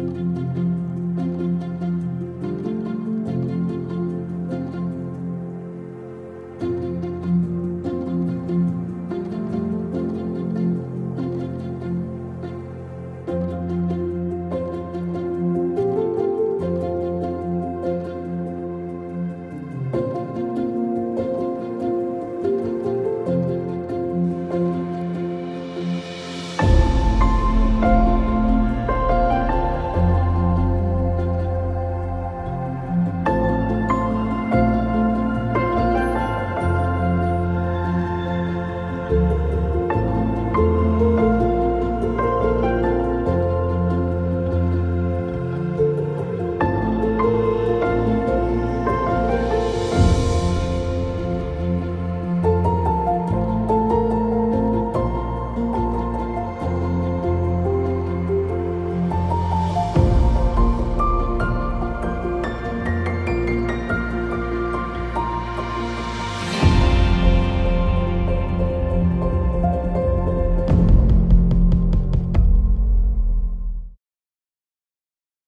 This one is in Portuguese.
Música